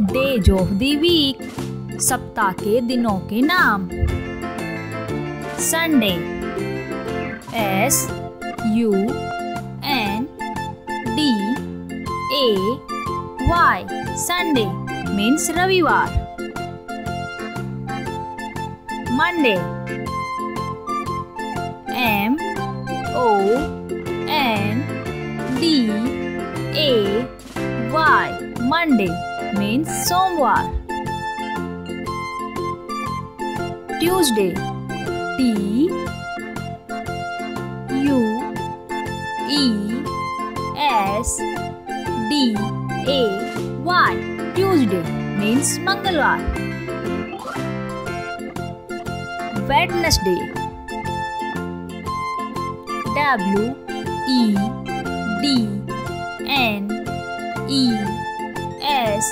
Days of the week सप्ताह के दिनों के नाम। Sunday S U N D A Y Sunday means रविवार। Monday M O N D A Y Monday means Somwar. Tuesday T U E S D A Y Tuesday means Mangalwar. Wednesday W E D N E S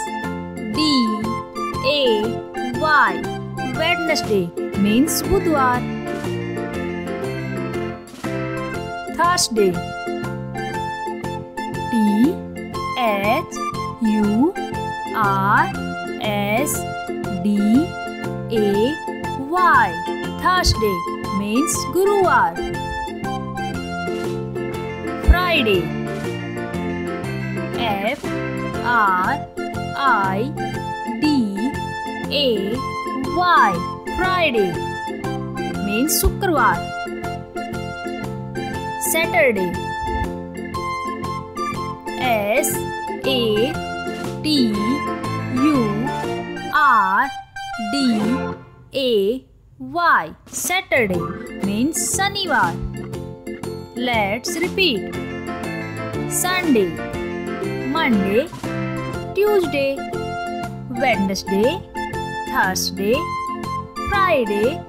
D A Y Wednesday means बुधवार Thursday T H U R S D A Y Thursday means गुरुवार Friday F R I D A Y Friday means शुक्रवार। Saturday S A T U R D A Y Saturday means शनिवार। Let's repeat Sunday Monday Tuesday, Wednesday, Thursday, Friday,